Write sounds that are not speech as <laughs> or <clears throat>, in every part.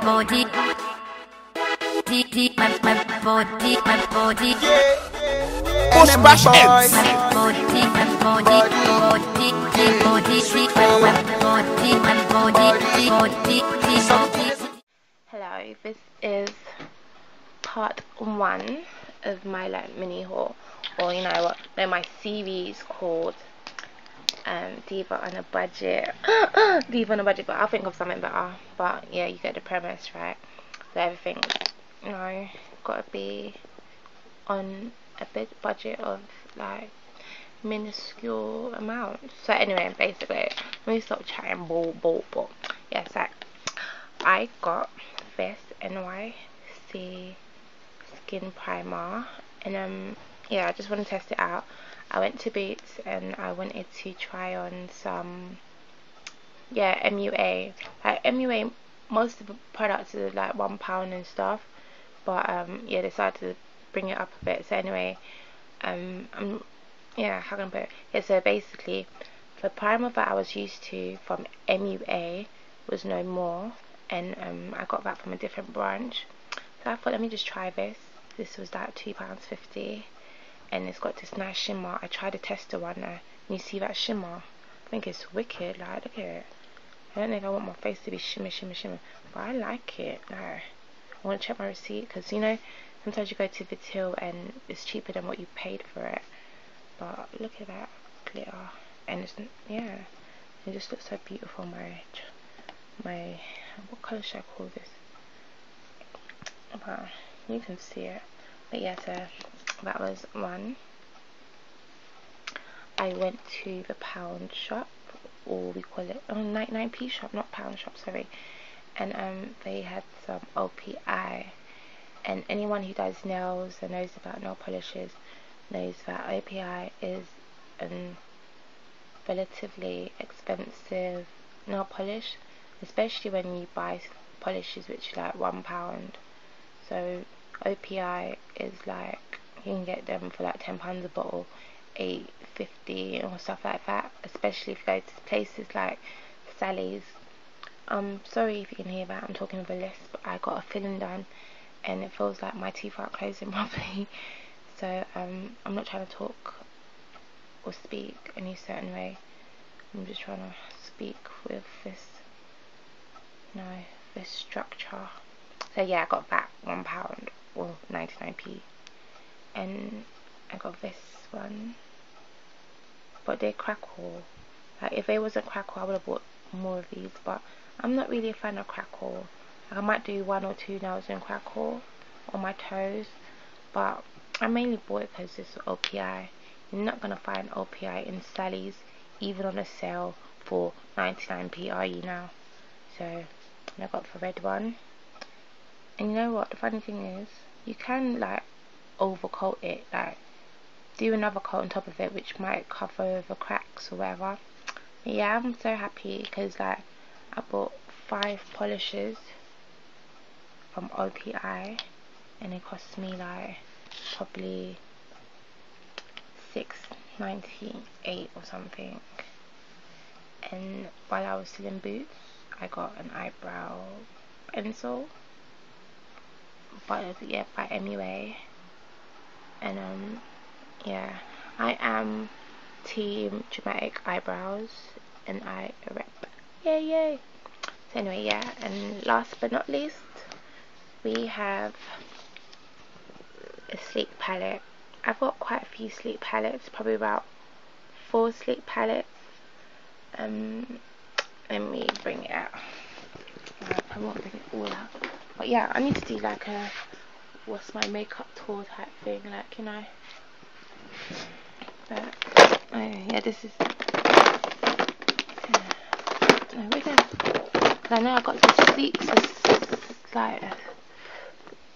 body. D D my my body, my body. Push bash ends. My body, my body, body, body, body, my body, my body, body, body. Hello, this is part one of my like mini haul, or you know what, no, my series called um, Diva on a Budget. <clears throat> Diva on a Budget, but I'll think of something better. But yeah, you get the premise, right? So everything, you know, gotta be on a big budget of like minuscule amount. So anyway, basically, let me stop chatting bull bull bull. Yeah, so I got this NYC skin primer and um yeah I just want to test it out I went to Boots and I wanted to try on some yeah MUA like MUA most of the products are like one pound and stuff but um yeah decided to bring it up a bit. So anyway um I'm yeah how can I put it? Yeah so basically the primer that I was used to from MUA was no more and um I got that from a different branch. So I thought let me just try this. This was like £2.50 and it's got this nice shimmer. I tried to test the one there and you see that shimmer. I think it's wicked, like look at it. I don't if I want my face to be shimmer, shimmer, shimmer, but I like it. I want to check my receipt because you know sometimes you go to the till and it's cheaper than what you paid for it. But look at that glitter, and it's yeah, it just looks so beautiful. My my what color should I call this? Wow, you can see it but yeah so that was one. I went to the pound shop or we call it oh 99p shop not pound shop sorry. And um they had some OPI and anyone who does nails and knows about nail polishes knows that OPI is a relatively expensive nail polish especially when you buy polishes which are like one pound. So OPI is like you can get them for like ten pounds a bottle, eight fifty or stuff like that. Especially if you go to places like Sally's. I'm sorry if you can hear that. I'm talking with a lisp. I got a filling done, and it feels like my teeth aren't closing <laughs> properly. So um, I'm not trying to talk or speak any certain way. I'm just trying to speak with this, you know, this structure. So yeah, I got one pound well 99p and I got this one. But they're crackle like if it wasn't crackle I would have bought more of these but I'm not really a fan of crackle like, I might do one or two nails in crackle on my toes but I mainly bought it because it's OPI you're not going to find OPI in Sally's even on a sale for 99p are you now so I got the red one. And you know what? The funny thing is you can like overcoat it like do another coat on top of it which might cover over cracks or whatever. But yeah I'm so happy because like I bought five polishes from OPI and it cost me like probably six ninety eight or something. And while I was still in Boots I got an eyebrow pencil. By yeah by MUA and um yeah. I am team dramatic eyebrows and I rep. Yay yay. So anyway yeah. And last but not least we have a sleek palette. I've got quite a few sleek palettes probably about four sleek palettes. Um let me bring it out. I won't bring it all out. But yeah, I need to do like a what's my makeup tour type thing, like you know. But oh yeah, this is. Yeah. No, we're I know I got this sleek, so like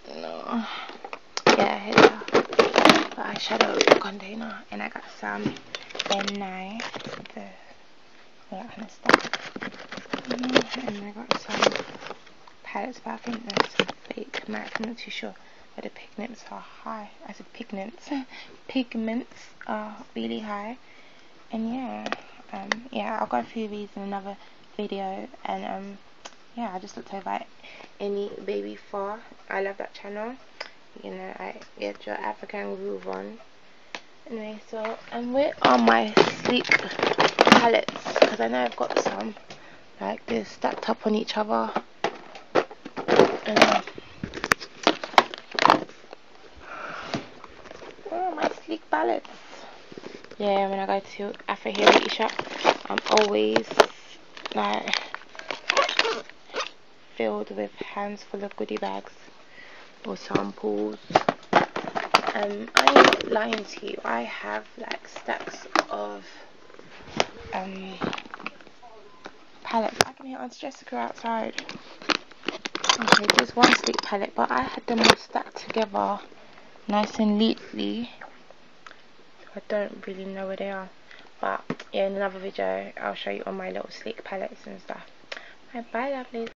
no. Yeah, here's the eyeshadow container, and I got some N9, the that kind of stuff, mm, and I got some palettes, but I think that's fake MAC. I'm not too sure. The pigments are high. I said pigments. <laughs> pigments are really high. And yeah, um, yeah, I'll go through these in another video. And um, yeah, I just looked over at any baby far. I love that channel. You know, I get your African groove on. Anyway, so and where are my sleek palettes? Because I know I've got some like this stacked up on each other. And where are my? Yeah, when I go to Afro Hair Beauty Shop, I'm always like filled with hands full of goodie bags or samples. Um, I'm lying to you. I have like stacks of um palettes. I can hear Aunt Jessica outside. Okay, there's one sleek palette, but I had them all stacked together, nice and neatly. I don't really know where they are. But yeah, in another video, I'll show you all my little sleek palettes and stuff. Bye, bye, lovely.